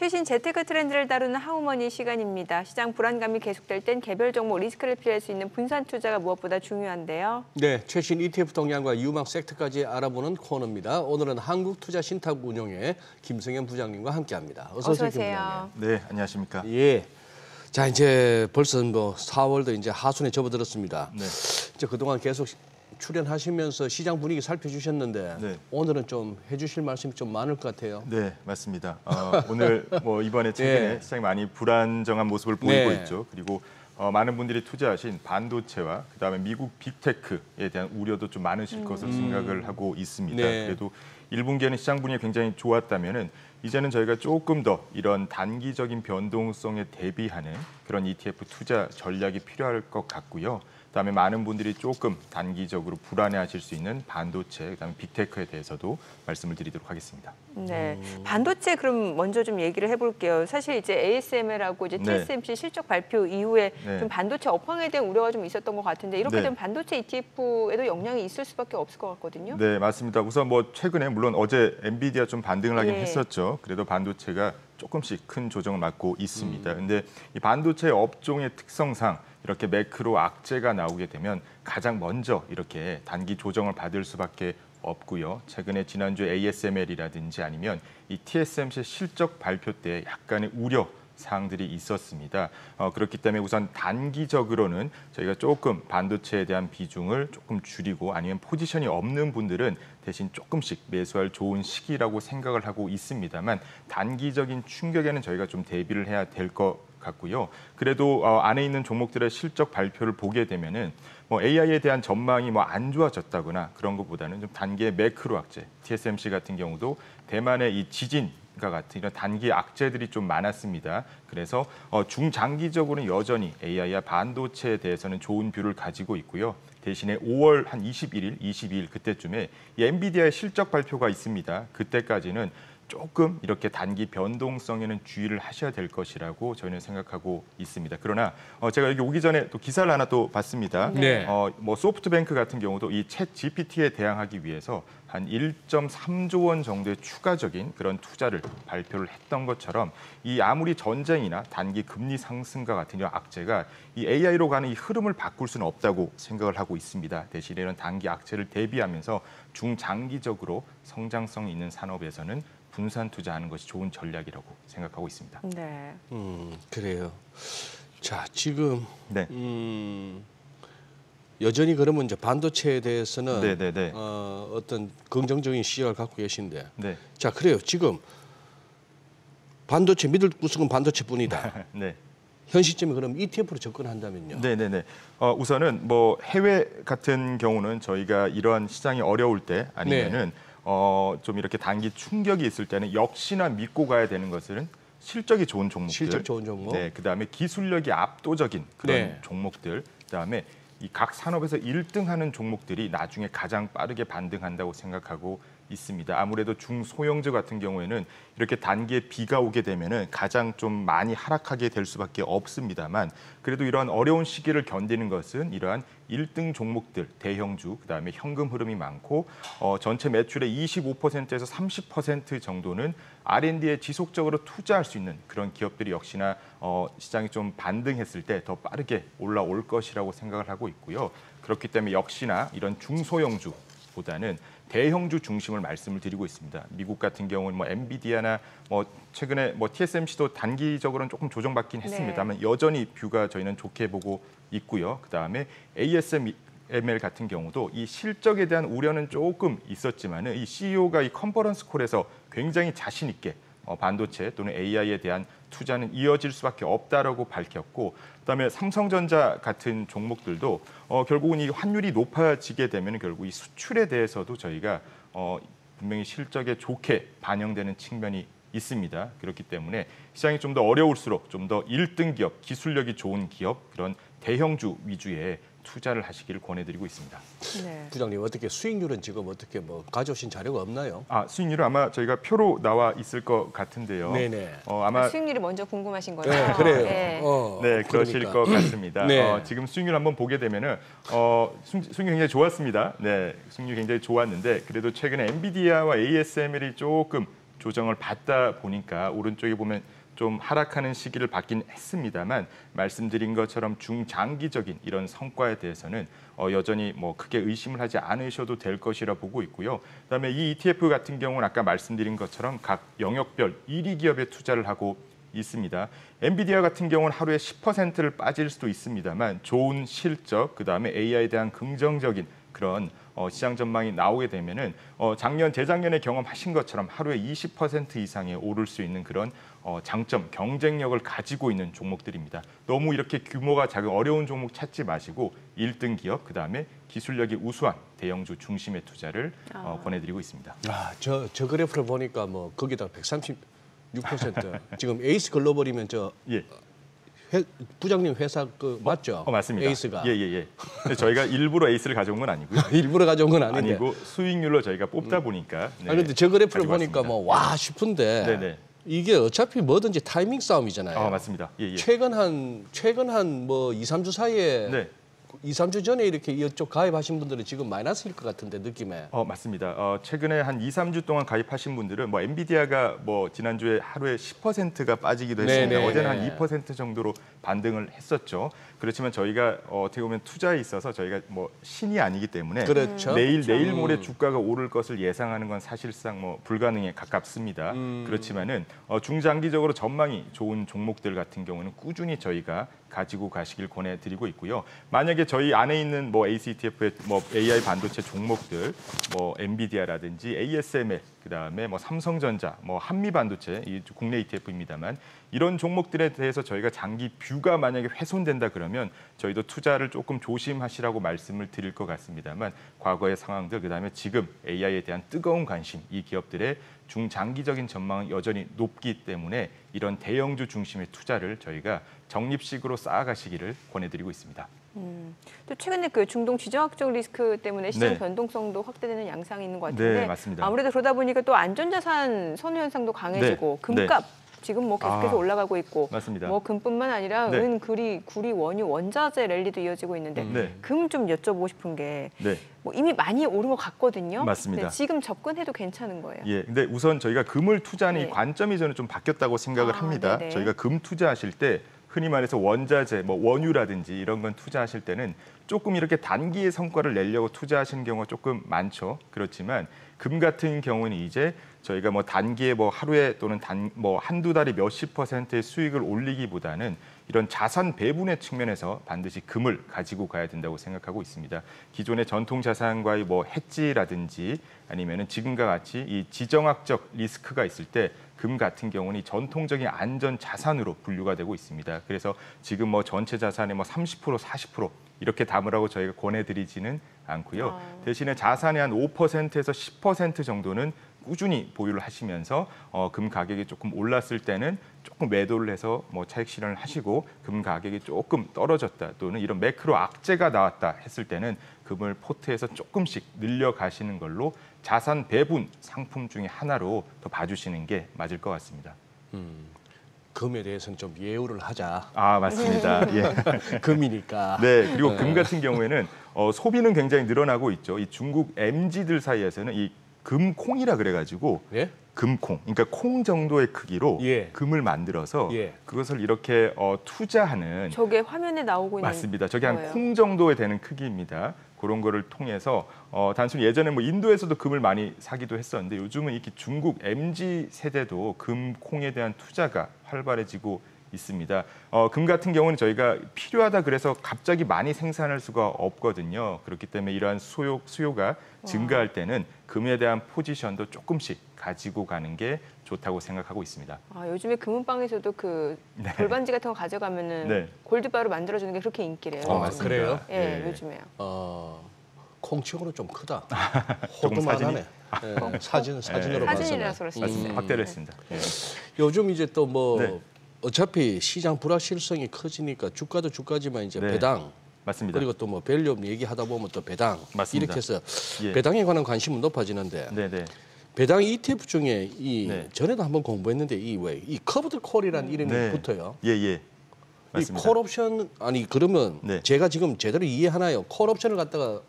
최신 재테크 트렌드를 다루는 하우머니 시간입니다. 시장 불안감이 계속될 땐 개별 종목 리스크를 피할 수 있는 분산 투자가 무엇보다 중요한데요. 네, 최신 ETF 동향과 유망 섹터까지 알아보는 코너입니다. 오늘은 한국투자신탁운용의 김승현 부장님과 함께합니다. 어서 오세요, 김 부장님. 네, 안녕하십니까. 예. 자, 이제 벌써 뭐 4월도 이제 하순에 접어들었습니다. 네. 이제 그동안 계속 출연하시면서 시장 분위기 살펴주셨는데 네. 오늘은 좀 해주실 말씀이 좀 많을 것 같아요. 네, 맞습니다. 어, 오늘 뭐 이번에 최근에 네. 시장이 많이 불안정한 모습을 보이고 네. 있죠. 그리고 어, 많은 분들이 투자하신 반도체와 그다음에 미국 빅테크에 대한 우려도 좀 많으실 것으로 생각을 하고 있습니다. 네. 그래도 1분기에는 시장 분위기 굉장히 좋았다면은 이제는 저희가 조금 더 이런 단기적인 변동성에 대비하는 그런 ETF 투자 전략이 필요할 것 같고요. 그다음에 많은 분들이 조금 단기적으로 불안해하실 수 있는 반도체, 그다음에 빅테크에 대해서도 말씀을 드리도록 하겠습니다. 네, 반도체 그럼 먼저 좀 얘기를 해볼게요. 사실 이제 ASML하고 이제 네. TSMC 실적 발표 이후에 네. 좀 반도체 업황에 대한 우려가 좀 있었던 것 같은데 이렇게 네. 되면 반도체 ETF에도 영향이 있을 수밖에 없을 것 같거든요. 네, 맞습니다. 우선 뭐 최근에 물론 어제 엔비디아 좀 반등을 하긴 예. 했었죠. 그래도 반도체가 조금씩 큰 조정을 맞고 있습니다. 근데 이 반도체 업종의 특성상 이렇게 매크로 악재가 나오게 되면 가장 먼저 이렇게 단기 조정을 받을 수밖에 없고요. 최근에 지난주 ASML이라든지 아니면 이 TSMC 실적 발표 때 약간의 우려 사항들이 있었습니다. 어, 그렇기 때문에 우선 단기적으로는 저희가 조금 반도체에 대한 비중을 조금 줄이고 아니면 포지션이 없는 분들은 대신 조금씩 매수할 좋은 시기라고 생각을 하고 있습니다만 단기적인 충격에는 저희가 좀 대비를 해야 될 것 같고요. 그래도 어, 안에 있는 종목들의 실적 발표를 보게 되면은 뭐 AI에 대한 전망이 뭐 안 좋아졌다거나 그런 것보다는 좀 단기의 매크로 악재, TSMC 같은 경우도 대만의 이 지진 과 같은 이런 단기 악재들이 좀 많았습니다. 그래서 어, 중장기적으로는 여전히 AI와 반도체에 대해서는 좋은 view를 가지고 있고요. 대신에 5월 한 21일, 22일 그때쯤에 이 엔비디아의 실적 발표가 있습니다. 그때까지는 조금 이렇게 단기 변동성에는 주의를 하셔야 될 것이라고 저희는 생각하고 있습니다. 그러나 어, 제가 여기 오기 전에 또 기사를 하나 또 봤습니다. 네. 어, 뭐 소프트뱅크 같은 경우도 이 챗 GPT에 대항하기 위해서 한 1.3조 원 정도의 추가적인 그런 투자를 발표를 했던 것처럼 이 아무리 전쟁이나 단기 금리 상승과 같은 이런 악재가 이 AI로 가는 이 흐름을 바꿀 수는 없다고 생각을 하고 있습니다. 대신에 이런 단기 악재를 대비하면서 중장기적으로 성장성 있는 산업에서는 분산 투자하는 것이 좋은 전략이라고 생각하고 있습니다. 네. 음, 그래요. 자, 지금 네. 음, 여전히 그러면 이제 반도체에 대해서는 네, 네, 네. 어, 어떤 긍정적인 시각을 갖고 계신데, 네. 자, 그래요. 지금 반도체 믿을 구석은 반도체뿐이다. 네. 현 시점에 그럼 ETF로 접근한다면요. 네네네. 어, 우선은 뭐 해외 같은 경우는 저희가 이러한 시장이 어려울 때 아니면은 어, 좀 이렇게 단기 충격이 있을 때는 역시나 믿고 가야 되는 것은 실적이 좋은 종목들. 실적 좋은 종목. 네. 그다음에 기술력이 압도적인 그런 네. 종목들. 그다음에 이 각 산업에서 1등하는 종목들이 나중에 가장 빠르게 반등한다고 생각하고 있습니다. 아무래도 중소형주 같은 경우에는 이렇게 단기에 비가 오게 되면은 가장 좀 많이 하락하게 될 수밖에 없습니다만 그래도 이러한 어려운 시기를 견디는 것은 이러한 1등 종목들 대형주 그다음에 현금 흐름이 많고 어, 전체 매출의 25%에서 30% 정도는 R&D에 지속적으로 투자할 수 있는 그런 기업들이 역시나 어, 시장이 좀 반등했을 때 더 빠르게 올라올 것이라고 생각을 하고 있고요. 그렇기 때문에 역시나 이런 중소형주 보다는 대형주 중심을 말씀을 드리고 있습니다. 미국 같은 경우는 뭐 엔비디아나 뭐 최근에 뭐 TSMC도 단기적으로는 조금 조정받긴 했습니다만 여전히 뷰가 저희는 좋게 보고 있고요. 그다음에 ASML 같은 경우도 이 실적에 대한 우려는 조금 있었지만 은 이 CEO가 이 컨퍼런스 콜에서 굉장히 자신 있게 어, 반도체 또는 AI에 대한 투자는 이어질 수밖에 없다라고 밝혔고 그다음에 삼성전자 같은 종목들도 어, 결국은 이 환율이 높아지게 되면 결국 이 수출에 대해서도 저희가 어, 분명히 실적에 좋게 반영되는 측면이 있습니다. 그렇기 때문에 시장이 좀 더 어려울수록 좀 더 1등 기업, 기술력이 좋은 기업 그런 대형주 위주의 투자를 하시기를 권해드리고 있습니다. 네. 부장님 어떻게 수익률은 지금 어떻게 뭐 가져오신 자료가 없나요? 아 수익률은 아마 저희가 표로 나와 있을 것 같은데요. 네네. 어, 아마 수익률이 먼저 궁금하신 거죠? 네, 그래요. 네. 어, 네, 그러실 그러니까. 것 같습니다. 네. 어, 지금 수익률 한번 보게 되면은 어, 수- 수익률 굉장히 좋았습니다. 네, 수익률 굉장히 좋았는데 그래도 최근에 엔비디아와 ASML이 조금 조정을 받다 보니까 오른쪽에 보면 좀 하락하는 시기를 받긴 했습니다만 말씀드린 것처럼 중장기적인 이런 성과에 대해서는 어, 여전히 뭐 크게 의심을 하지 않으셔도 될 것이라 보고 있고요. 그다음에 이 ETF 같은 경우는 아까 말씀드린 것처럼 각 영역별 1위 기업에 투자를 하고 있습니다. 엔비디아 같은 경우는 하루에 10%를 빠질 수도 있습니다만 좋은 실적 그다음에 AI에 대한 긍정적인 그런 어, 시장 전망이 나오게 되면은 어, 작년 재작년에 경험하신 것처럼 하루에 20% 이상에 오를 수 있는 그런 어, 장점 경쟁력을 가지고 있는 종목들입니다. 너무 이렇게 규모가 작은 어려운 종목 찾지 마시고 1등 기업 그다음에 기술력이 우수한 대형주 중심의 투자를 어, 권해드리고 있습니다. 아, 저, 저 그래프를 보니까 뭐 거기다 136% 지금 에이스 글로벌이면 저 예. 회, 부장님 회사 그 맞죠? 어, 맞습니다. ACE가 예, 예, 예. 저희가 일부러 ACE를 가져온 건 아니고요. 일부러 가져온 건 아닌데. 아니고 수익률로 저희가 뽑다 보니까. 네, 아니 근데 저 그래프를 가져왔습니다. 보니까 뭐 와 싶은데 네네. 이게 어차피 뭐든지 타이밍 싸움이잖아요. 아, 맞습니다. 예, 예. 최근 한 최근 한 뭐 2, 3주 사이에 네. 2, 3주 전에 이렇게 이쪽 가입하신 분들은 지금 마이너스일 것 같은데 느낌에. 어, 맞습니다. 어, 최근에 한 2, 3주 동안 가입하신 분들은 뭐 엔비디아가 뭐 지난주에 하루에 10%가 빠지기도 네, 했습니다. 네, 어제는 네. 한2% 정도로 반등을 했었죠. 그렇지만 저희가 어, 어떻게 보면 투자에 있어서 저희가 뭐 신이 아니기 때문에 그렇죠. 내일 내일 음. 모레 주가가 오를 것을 예상하는 건 사실상 뭐 불가능에 가깝습니다. 음. 그렇지만은 어, 중장기적으로 전망이 좋은 종목들 같은 경우는 꾸준히 저희가 가지고 가시길 권해드리고 있고요. 만약에 저희 안에 있는 뭐 ACTF의 뭐 AI 반도체 종목들, 뭐 엔비디아라든지 ASML, 그다음에 뭐 삼성전자, 뭐 한미 반도체 이 국내 ETF입니다만 이런 종목들에 대해서 저희가 장기 뷰가 만약에 훼손된다 그러면 저희도 투자를 조금 조심하시라고 말씀을 드릴 것 같습니다만 과거의 상황들 그다음에 지금 AI에 대한 뜨거운 관심 이 기업들의 중장기적인 전망은 여전히 높기 때문에 이런 대형주 중심의 투자를 저희가 적립식으로 쌓아가시기를 권해드리고 있습니다. 또 최근에 그 중동 지정학적 리스크 때문에 시장 네. 변동성도 확대되는 양상이 있는 것 같은데 네, 맞습니다. 아무래도 그러다 보니까 또 안전자산 선호 현상도 강해지고 네, 금값 지금 뭐 계속해서 아, 올라가고 있고 맞습니다. 뭐 금뿐만 아니라 네. 은, 구리, 구리, 원유, 원자재 랠리도 이어지고 있는데 네. 금좀 여쭤보고 싶은 게 네. 뭐 이미 많이 오른 것 같거든요. 맞습니다. 네, 지금 접근해도 괜찮은 거예요. 예, 근데 우선 저희가 금을 투자하는 네. 이 관점이 저는 좀 바뀌었다고 생각을 아, 합니다. 네네. 저희가 금 투자하실 때 흔히 말해서 원자재, 뭐 원유라든지 이런 건 투자하실 때는 조금 이렇게 단기의 성과를 내려고 투자하시는 경우가 조금 많죠. 그렇지만 금 같은 경우는 이제 저희가 뭐 단기에 뭐 하루에 또는 단 뭐 한두 달에 몇십 퍼센트의 수익을 올리기보다는 이런 자산 배분의 측면에서 반드시 금을 가지고 가야 된다고 생각하고 있습니다. 기존의 전통 자산과의 뭐 해지라든지 아니면은 지금과 같이 이 지정학적 리스크가 있을 때 금 같은 경우는 이 전통적인 안전 자산으로 분류가 되고 있습니다. 그래서 지금 뭐 전체 자산의 뭐 30% 40% 이렇게 담으라고 저희가 권해드리지는 않고요. 아. 대신에 자산의 한 5%에서 10% 정도는 꾸준히 보유를 하시면서 어, 금 가격이 조금 올랐을 때는 조금 매도를 해서 뭐 차익 실현을 하시고 금 가격이 조금 떨어졌다 또는 이런 매크로 악재가 나왔다 했을 때는 금을 포트에서 조금씩 늘려 가시는 걸로 자산 배분 상품 중에 하나로 더 봐주시는 게 맞을 것 같습니다. 금에 대해서는 좀 예우를 하자. 아 맞습니다. 예. 금이니까. 네, 그리고 금 같은 경우에는 어, 소비는 굉장히 늘어나고 있죠. 이 중국 MZ들 사이에서는 이 금콩이라 그래가지고 예? 금콩, 그러니까 콩 정도의 크기로 예. 금을 만들어서 예. 그것을 이렇게 어, 투자하는 저게 화면에 나오고 있는 맞습니다. 저게 한. 콩 정도에 되는 크기입니다. 그런 거를 통해서 어, 단순히 예전에 뭐 인도에서도 금을 많이 사기도 했었는데 요즘은 이렇게 중국 MZ 세대도 금 콩에 대한 투자가 활발해지고 있습니다. 어, 금 같은 경우는 저희가 필요하다 그래서 갑자기 많이 생산할 수가 없거든요. 그렇기 때문에 이러한 수요 수요가 증가할 때는 금에 대한 포지션도 조금씩 가지고 가는 게 좋다고 생각하고 있습니다. 아, 요즘에 금은방에서도 그 네. 골반지 같은 거 가져가면은 네. 골드바로 만들어주는 게 그렇게 인기래요. 아, 요즘에. 그래요? 예, 네. 요즘에요. 어, 콩치고는 좀 크다. 조금 호두만하네. 예, 사진 사진으로 네. 사진이라서. 그럴 수 맞습니다. 음. 확대를 했습니다. 예. 요즘 이제 또뭐 네. 어차피 시장 불확실성이 커지니까 주가도 주가지만 이제 네. 배당 맞습니다. 그리고 또 뭐 value up 얘기하다 보면 또 배당 맞습니다. 이렇게 해서 예. 배당에 관한 관심은 높아지는데 네, 네. 배당 ETF 중에 이 네. 전에도 한번 공부했는데 이 왜 이 covered call이라는 이름이 네. 붙어요. 예, 예. 이 맞습니다. 콜 옵션 아니 그러면 네. 제가 지금 제대로 이해하나요? 콜 옵션을 갖다가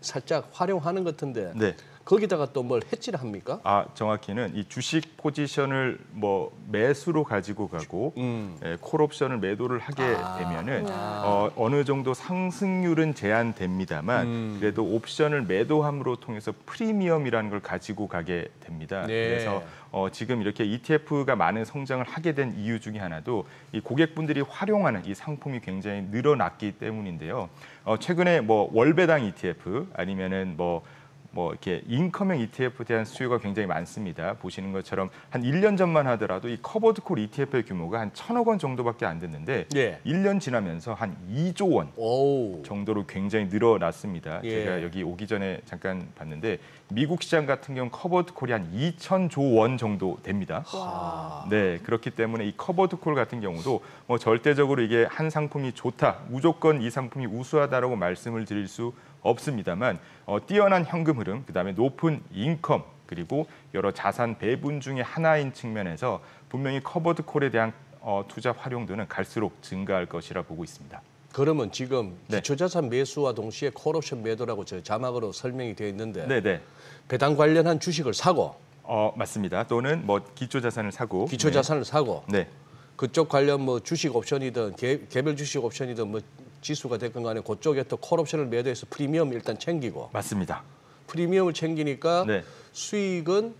살짝 활용하는 것 같은데 네. 거기다가 또 뭘 해지를 합니까? 아 정확히는 이 주식 포지션을 뭐 매수로 가지고 가고 음. 예, 콜옵션을 매도를 하게 아. 되면은 어, 어느 정도 상승률은 제한됩니다만 음. 그래도 옵션을 매도함으로 통해서 프리미엄이라는 걸 가지고 가게 됩니다. 네. 그래서 어, 지금 이렇게 ETF가 많은 성장을 하게 된 이유 중에 하나도 이 고객분들이 활용하는 이 상품이 굉장히 늘어났기 때문인데요. 어, 최근에 뭐 월배당 ETF 아니면은 뭐 뭐 이렇게 income형 ETF에 대한 수요가 굉장히 많습니다. 보시는 것처럼 한 1년 전만 하더라도 이 covered call ETF의 규모가 한 천억 원 정도밖에 안 됐는데 예. 1년 지나면서 한 2조 원 오. 정도로 굉장히 늘어났습니다. 예. 제가 여기 오기 전에 잠깐 봤는데 미국 시장 같은 경우 covered call이 한 2천조 원 정도 됩니다. 아. 네, 그렇기 때문에 이 covered call 같은 경우도 뭐 절대적으로 이게 한 상품이 좋다, 무조건 이 상품이 우수하다라고 말씀을 드릴 수 없습니다만 어, 뛰어난 현금 흐름, 그다음에 높은 income 그리고 여러 자산 배분 중에 하나인 측면에서 분명히 covered call에 대한 어, 투자 활용도는 갈수록 증가할 것이라 보고 있습니다. 그러면 지금 네. 기초자산 매수와 동시에 콜옵션 매도라고 저 자막으로 설명이 되어 있는데 네, 네. 배당 관련한 주식을 사고 어, 맞습니다. 또는 뭐 기초 자산을 사고 기초자산을 사고 네. 네. 그쪽 관련 뭐 주식 옵션이든 개, 개별 주식 옵션이든 뭐 지수가 됐건 간에 그쪽에 또 콜옵션을 매도해서 프리미엄 일단 챙기고 맞습니다. 프리미엄을 챙기니까 네. 수익은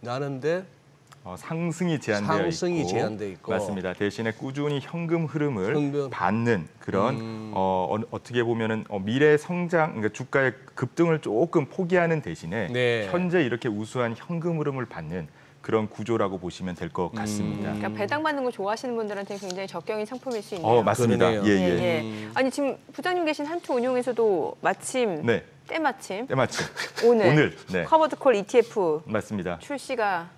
나는데 어, 상승이 제한되어 상승이 있고 제한돼 있고. 맞습니다. 대신에 꾸준히 현금 흐름을 현금. 받는 그런 음. 어, 어, 떻게 보면은 어, 미래 성장 그러니까 주가의 급등을 조금 포기하는 대신에 네. 현재 이렇게 우수한 현금 흐름을 받는 그런 구조라고 보시면 될 것 같습니다. 음. 그러니까 배당 받는 거 좋아하시는 분들한테 굉장히 적격인 상품일 수 있네요. 어 맞습니다. 예, 예, 예. 아니 지금 부장님 계신 한투 운용에서도 마침 네. 때마침 때마침 오늘, 오늘 네. covered call ETF 맞습니다. 출시가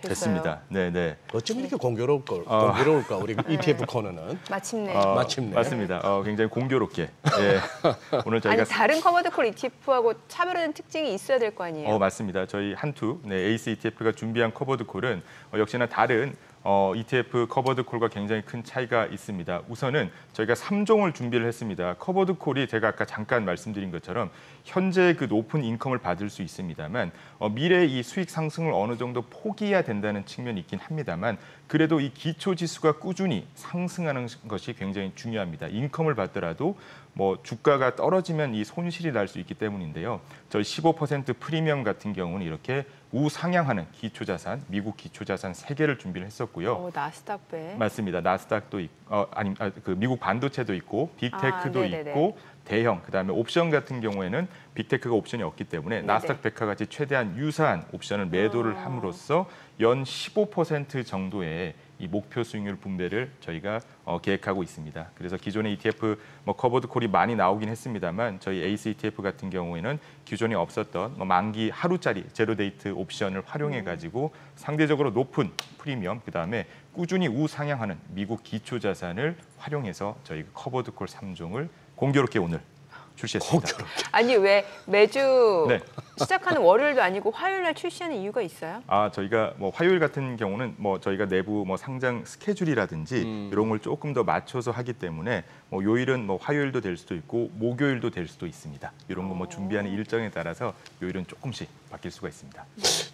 됐어요. 됐습니다. 네, 네. 어쩜 이렇게 공교로울 걸 어. 공교로울까 우리 ETF 코너는 마침내. 어, 마침내. 맞습니다. 어, 굉장히 공교롭게 예. 오늘 저희가 아니 다른 covered call ETF하고 차별화된 특징이 있어야 될 거 아니에요. 어 맞습니다. 저희 한투 네, ACE ETF가 준비한 covered call은 어, 역시나 다른 어, ETF covered call과 굉장히 큰 차이가 있습니다. 우선은 저희가 3종을 준비를 했습니다. covered call이 제가 아까 잠깐 말씀드린 것처럼 현재 그 높은 income을 받을 수 있습니다만 어, 미래 이 수익 상승을 어느 정도 포기해야 된다는 측면이 있긴 합니다만 그래도 이 기초 지수가 꾸준히 상승하는 것이 굉장히 중요합니다. income을 받더라도 뭐 주가가 떨어지면 이 손실이 날 수 있기 때문인데요. 저희 15% 프리미엄 같은 경우는 이렇게 우상향하는 기초자산, 미국 기초자산 세 개를 준비를 했었고요. 어, 나스닥 백. 맞습니다. 나스닥도 있, 어, 아니 아, 그 미국 반도체도 있고 big tech도 아. 있고 대형 그다음에 옵션 같은 경우에는 big tech가 옵션이 없기 때문에 네네. 나스닥 백과 같이 최대한 유사한 옵션을 매도를 아. 함으로써 연 15% 정도의 이 목표 수익률 분배를 저희가 어, 계획하고 있습니다. 그래서 기존의 ETF 뭐 covered call이 많이 나오긴 했습니다만 저희 ACE ETF 같은 경우에는 기존에 없었던 뭐 만기 하루짜리 zero date 옵션을 활용해 가지고 상대적으로 높은 프리미엄 그다음에 꾸준히 우상향하는 미국 기초 자산을 활용해서 저희 covered call 3종을 공교롭게 오늘 출시했습니다. 아니 왜 매주 네. 시작하는 월요일도 아니고 화요일 날 출시하는 이유가 있어요? 아 저희가 뭐 화요일 같은 경우는 뭐 저희가 내부 뭐 상장 스케줄이라든지 음. 이런 걸 조금 더 맞춰서 하기 때문에 뭐 요일은 뭐 화요일도 될 수도 있고 목요일도 될 수도 있습니다. 이런 거 뭐 준비하는 일정에 따라서 요일은 조금씩 바뀔 수가 있습니다.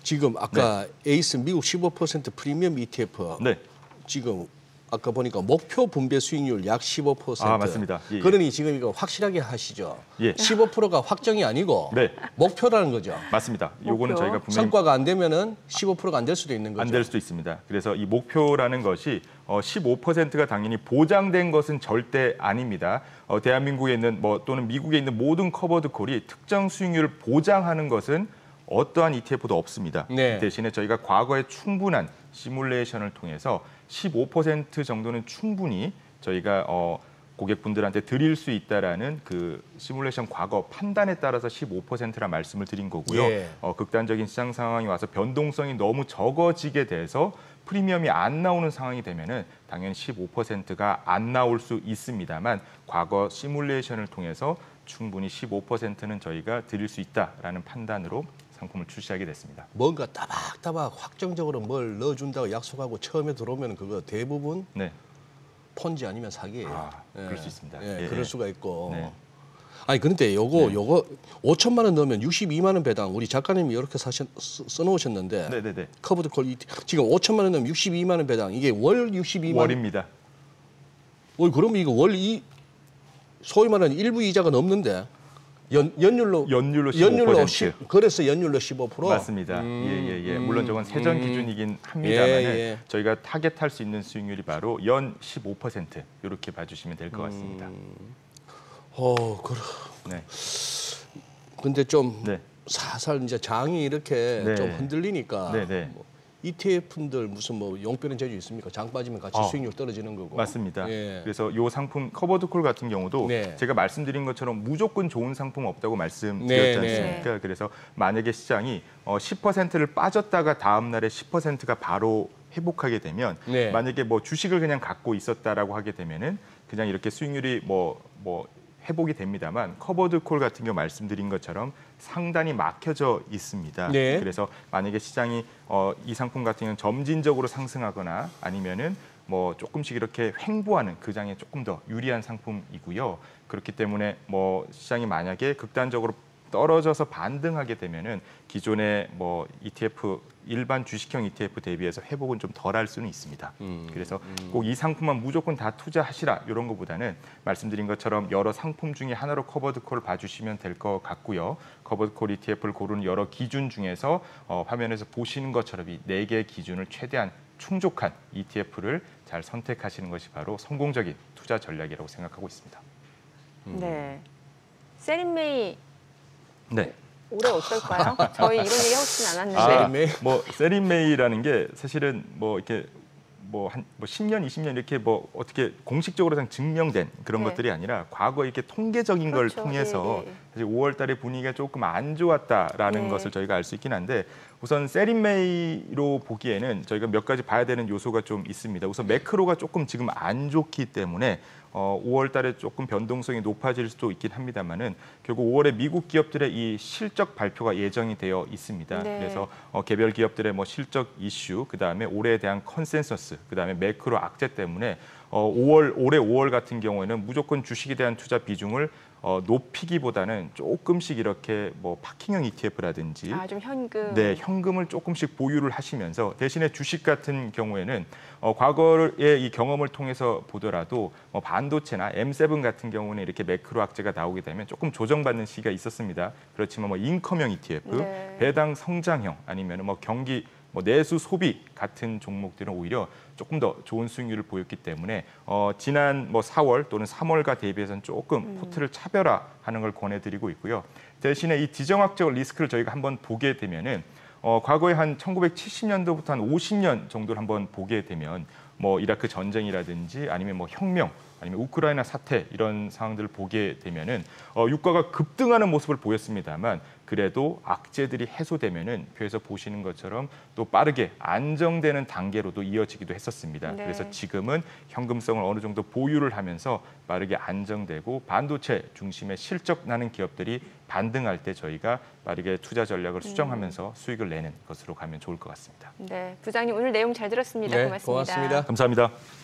지금 아까 에이스 미국 15% 프리미엄 ETF 네. 지금 아까 보니까 목표 분배 수익률 약 15%. 아, 맞습니다. 예, 예. 그러니 지금 이거 확실하게 하시죠. 예. 15%가 확정이 아니고 네. 목표라는 거죠. 맞습니다. 요거는. 저희가 분명히 성과가 안 되면은 15%가 안 될 수도 있는 거죠. 안 될 수도 있습니다. 그래서 이 목표라는 것이 어, 15%가 당연히 보장된 것은 절대 아닙니다. 어, 대한민국에 있는 뭐 또는 미국에 있는 모든 covered call이 특정 수익률을 보장하는 것은 어떠한 ETF도 없습니다. 네. 대신에 저희가 과거에 충분한 시뮬레이션을 통해서 15% 정도는 충분히 저희가 어, 고객분들한테 드릴 수 있다라는 그 시뮬레이션 과거 판단에 따라서 15%라 말씀을 드린 거고요. 예. 어, 극단적인 시장 상황이 와서 변동성이 너무 적어지게 돼서 프리미엄이 안 나오는 상황이 되면은 당연히 15%가 안 나올 수 있습니다만 과거 시뮬레이션을 통해서 충분히 15%는 저희가 드릴 수 있다라는 판단으로 상품을 출시하게 됐습니다. 뭔가 따박따박 확정적으로 뭘 넣어준다고 약속하고 처음에 들어오면 그거 대부분 네. 폰지 아니면 사기예요. 아, 그럴 수 있습니다. 예, 예, 그럴 예. 수가 있고. 네. 아니 그런데 요거 요거 5천만 원 넣으면 62만 원 배당 우리 작가님이 이렇게 써- 써놓으셨는데 네네네. covered call 이- 지금 5천만 원 넣으면 62만 원 배당 이게 월 62만 원. 월입니다. 어 그러면 이거 월 이 소위 말하는 일부 이자가 넘는데 연 연율로 연율로 15%. 연율로 10, 그래서 연율로 15%. 맞습니다. 예예예. 예, 물론 저건 세전 기준이긴 합니다만 예, 예. 저희가 target할 수 있는 수익률이 바로 연 15% 이렇게 봐주시면 될 것 같습니다. 어 그래. 네. 근데 좀 네. 사실 이제 장이 이렇게 네. 좀 흔들리니까 네, 네. 뭐 ETF들 무슨 뭐 용빼는 재주 있습니까? 장 빠지면 같이 어. 수익률 떨어지는 거고. 맞습니다. 예. 그래서 요 상품 covered call 같은 경우도 네. 제가 말씀드린 것처럼 무조건 좋은 상품 없다고 네, 말씀드렸지 네. 않습니까? 그래서 만약에 시장이 어, 10%를 빠졌다가 다음 날에 10%가 바로 회복하게 되면 네. 만약에 뭐 주식을 그냥 갖고 있었다라고 하게 되면은 그냥 이렇게 수익률이 뭐뭐 회복이 됩니다만 covered call 같은 경우 말씀드린 것처럼 상단이 막혀져 있습니다. 네. 그래서 만약에 시장이 어, 이 상품 같은 경우는 점진적으로 상승하거나 아니면은 뭐 조금씩 이렇게 횡보하는 그 장에 조금 더 유리한 상품이고요. 그렇기 때문에 뭐 시장이 만약에 극단적으로 떨어져서 반등하게 되면은 기존의 뭐 ETF 일반 주식형 ETF 대비해서 회복은 좀 덜할 수는 있습니다. 그래서 꼭이 상품만 무조건 다 투자하시라 이런 것보다는 말씀드린 것처럼 여러 상품 중에 하나로 covered call을 봐주시면 될 것 같고요. covered call ETF를 고르는 여러 기준 중에서 어, 화면에서 보시는 것처럼 이 네 개의 기준을 최대한 충족한 ETF를 잘 선택하시는 것이 바로 성공적인 투자 전략이라고 생각하고 있습니다. 네. Sell in May 네. 올해 어떨까요? 저희 이런 얘기 하고 싶진 않았는데. 아? 뭐 세린메이라는 게 사실은 뭐 이렇게 뭐한뭐 10년, 20년 이렇게 뭐 어떻게 공식적으로 상 증명된 그런 네. 것들이 아니라 과거 이렇게 통계적인 걸 그렇죠. 통해서 예, 예. 사실 5월 달에 분위기가 조금 안 좋았다라는 네. 것을 저희가 알 수 있긴 한데 우선 세린메이로 보기에는 저희가 몇 가지 봐야 되는 요소가 좀 있습니다. 우선 매크로가 조금 지금 안 좋기 때문에 어, 5월 달에 조금 변동성이 높아질 수도 있긴 합니다만은 결국 5월에 미국 기업들의 이 실적 발표가 예정이 되어 있습니다. 네. 그래서 어, 개별 기업들의 뭐 실적 이슈, 그 다음에 올해에 대한 컨센서스, 그 다음에 매크로 악재 때문에 어, 5월 올해 5월 같은 경우에는 무조건 주식에 대한 투자 비중을 어, 높이기보다는 조금씩 이렇게 뭐 파킹형 ETF라든지 아, 좀 현금. 네, 현금을 조금씩 보유를 하시면서 대신에 주식 같은 경우에는 어, 과거의 이 경험을 통해서 보더라도 뭐 반도체나 M7 같은 경우는 이렇게 매크로 악재가 나오게 되면 조금 조정받는 시기가 있었습니다. 그렇지만 뭐 income형 ETF, 네. 배당 성장형 아니면 뭐 경기 뭐 내수 소비 같은 종목들은 오히려 조금 더 좋은 수익률을 보였기 때문에 어, 지난 뭐 4월 또는 3월과 대비해서는 조금 포트를 차별화하는 걸 권해드리고 있고요. 대신에 이 지정학적 리스크를 저희가 한번 보게 되면은 어, 과거에 한 1970년도부터 한 50년 정도를 한번 보게 되면 뭐 이라크 전쟁이라든지 아니면 뭐 혁명 아니면 우크라이나 사태 이런 상황들을 보게 되면은 어, 유가가 급등하는 모습을 보였습니다만 그래도 악재들이 해소되면은 표에서 보시는 것처럼 또 빠르게 안정되는 단계로도 이어지기도 했었습니다. 네. 그래서 지금은 현금성을 어느 정도 보유를 하면서 빠르게 안정되고 반도체 중심의 실적 나는 기업들이 반등할 때 저희가 빠르게 투자 전략을 수정하면서 수익을 내는 것으로 가면 좋을 것 같습니다. 네, 부장님 오늘 내용 잘 들었습니다. 네, 고맙습니다. 고맙습니다. 감사합니다.